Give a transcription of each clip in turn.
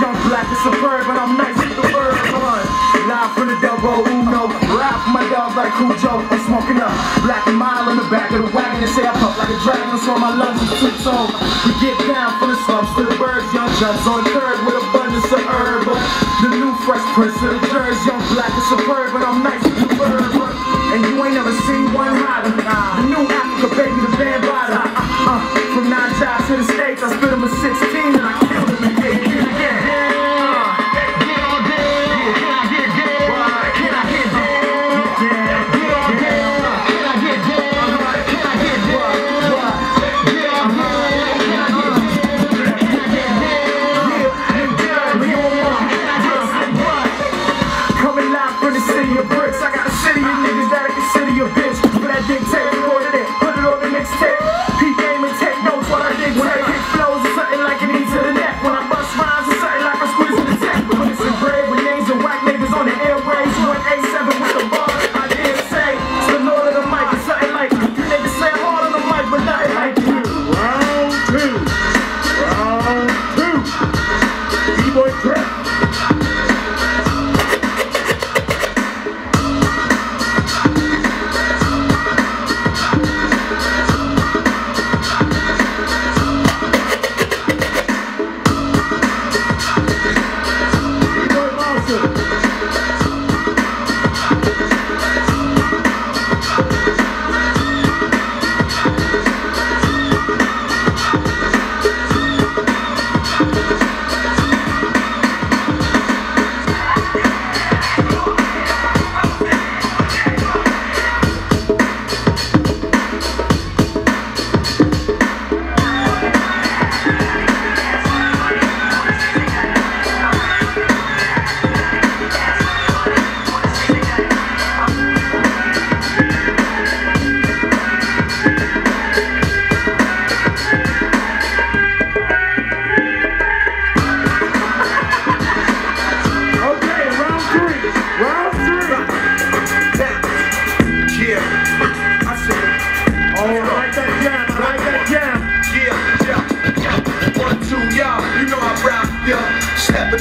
young, black, and superb, but I'm nice with the word. Come on. Live from the double Uno. Rap my dog like Cujo. I'm smoking up. Black and Mild in the back of the wagon. They say I puff like a dragon. So my lungs are too so. We get down from the slums to the birds. Young jumps on third with abundance of herb. The new fresh prince of the jersey. Young, black, and superb, but I'm nice with the word. And you ain't never seen one hotter. The new Africa, baby, the band bottom. Uh, uh, from nine jobs to the States, I spit them a 16 bricks. I got a city of niggas that I consider your bitch. That dick tape, recorded it, put it on the mixtape. Peep game and take notes while I dig When I kick flows, it's something like an E to the neck. When I bust rhymes, it's something like I'm squeezing the tech. When it's engraved with names of whack niggas on the airways. 187 with the bars, I didn't say. It's the Lord of the mic, it's something like you niggas say hard on the mic, but nothing like you. Round two. Round two. B-boy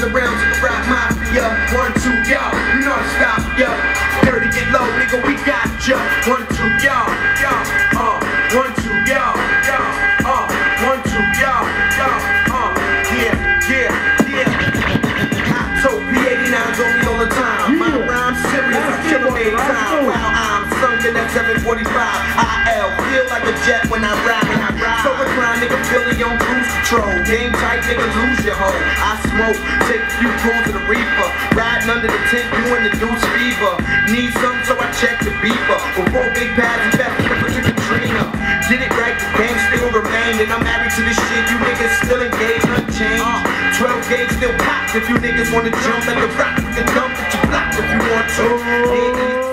around to the rock mafia. One, two, y'all, you know I stop, yeah. Dirty, get low, nigga, we got ya. One, two, y'all, y'all, uh. One, two, y'all, y'all, uh. One, two, y'all, y'all, uh. Yeah, yeah, yeah. I told P89s on me all the time. My rhyme's serious, I kill 'em every time. While I'm sunken at 745, IL feel like a jet when I ride. When I ride. Control. Game tight, nigga, lose your hoe. I smoke, take a few pulls of the reaper. Riding under the tent, doing the deuce fever. Need something, so I check the beeper. With four big pads and back to Katrina. Did it right, the game still remained. And I'm married to this shit, you niggas still engaged, unchanged. 12 gauge still popped if you niggas wanna jump at the rock. We can dump at your block if you want to. Yeah,